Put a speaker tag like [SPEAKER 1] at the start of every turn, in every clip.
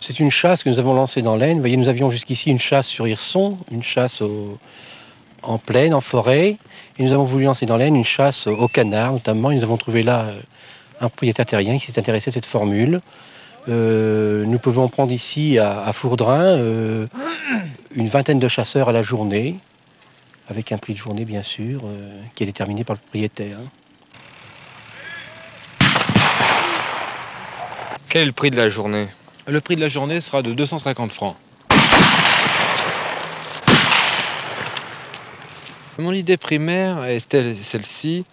[SPEAKER 1] C'est une chasse que nous avons lancée dans l'Aisne. Vous voyez, nous avions jusqu'ici une chasse sur Hirson, une chasse en plaine, en forêt. Et nous avons voulu lancer dans l'Aisne une chasse au canard, notamment. Et nous avons trouvé là euh, un propriétaire terrien qui s'est intéressé à cette formule. Euh, nous pouvons prendre ici à, Fourdrin euh, une vingtaine de chasseurs à la journée avec un prix de journée bien sûr, qui est déterminé par le propriétaire.
[SPEAKER 2] Quel est le prix de la journée?
[SPEAKER 3] Le prix de la journée sera de 250 francs. Mon idée primaire est celle-ci.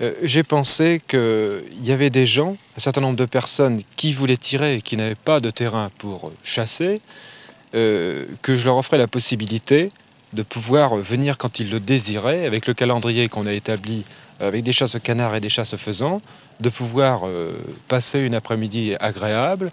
[SPEAKER 3] Euh, j'ai pensé qu'il y avait des gens, un certain nombre de personnes qui voulaient tirer et qui n'avaient pas de terrain pour chasser, euh, que je leur offrais la possibilité de pouvoir venir quand ils le désiraient, avec le calendrier qu'on a établi avec des chasses canards et des chasses faisans, de pouvoir euh, passer une après-midi agréable.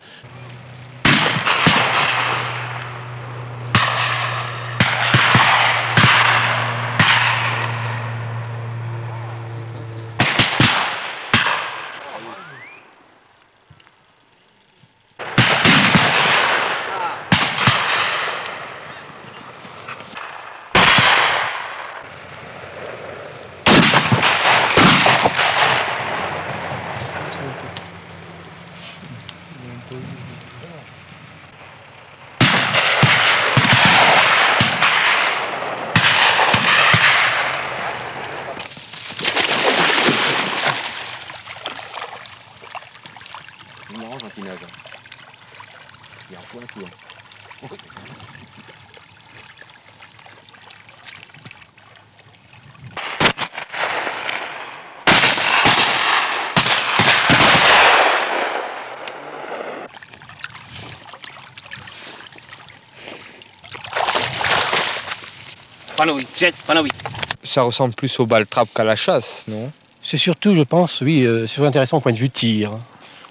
[SPEAKER 2] Ça ressemble plus au bal trap qu'à la chasse, non?
[SPEAKER 1] C'est surtout, je pense, oui, euh, c'est intéressant au point de vue tir.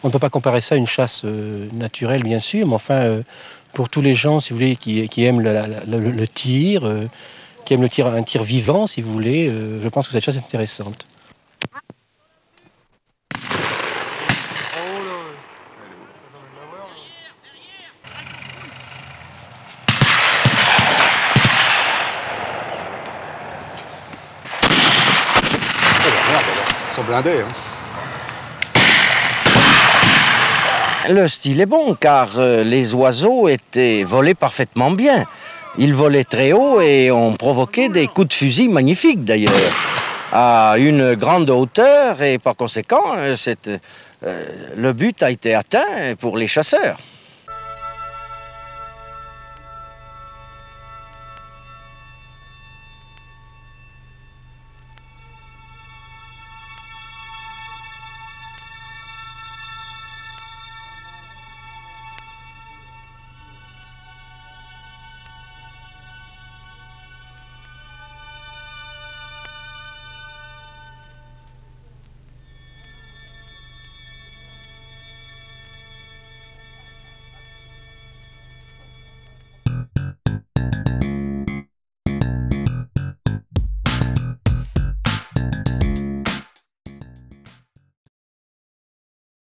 [SPEAKER 1] On ne peut pas comparer ça à une chasse euh, naturelle, bien sûr, mais enfin, euh, pour tous les gens, si vous voulez, qui, aiment le, tir, qui aiment le tir, un tir vivant, si vous voulez, je pense que cette chasse est intéressante.
[SPEAKER 4] sont blindés. Hein.
[SPEAKER 5] Le style est bon car euh, les oiseaux étaient volés parfaitement bien. Ils volaient très haut et ont provoqué des coups de fusil magnifiques d'ailleurs, à une grande hauteur et par conséquent, euh, euh, le but a été atteint pour les chasseurs.